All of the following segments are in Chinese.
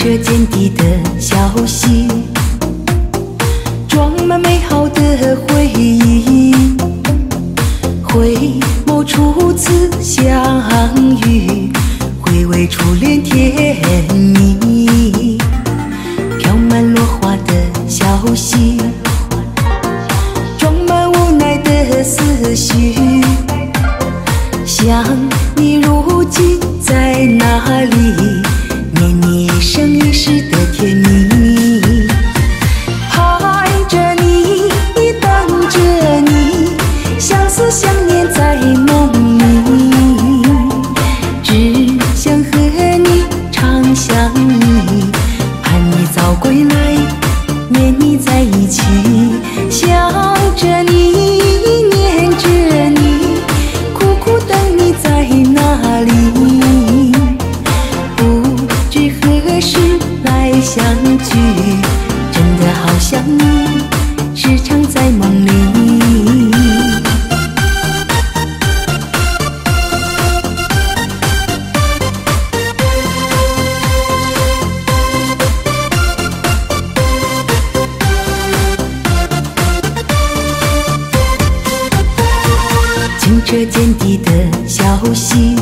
着见底的消息，装满美好的回忆。回眸初次相遇，回味初恋甜蜜。飘满落花的消息，装满无奈的思绪。想你如今在哪里？一世的甜蜜，来相聚，真的好想你，时常在梦里。清澈见底的消息，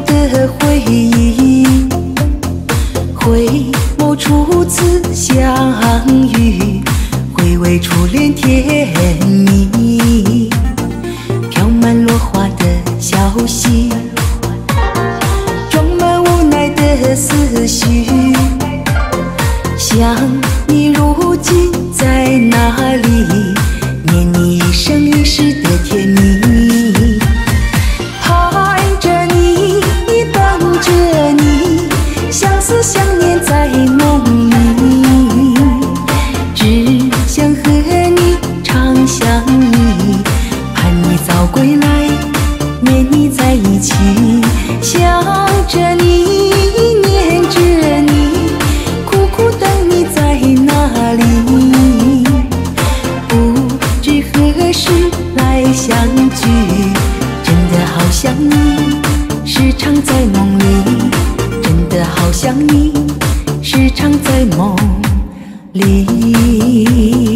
的回忆。回眸初次相遇，回味初恋甜蜜。飘满落花的消息，装满无奈的思绪。想你如今在哪里？思念在梦里，只想和你长相依，盼你早归来，念你在一起，想着你，念着你，苦苦等你在哪里？不知何时来相聚，真的好想你，时常在梦里，好想你，时常在梦里。